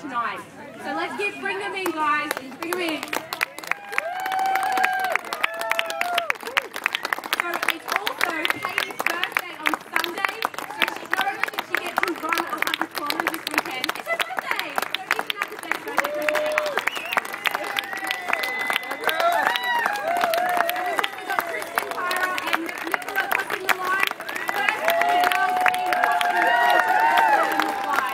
tonight. So let's get bring them in, guys.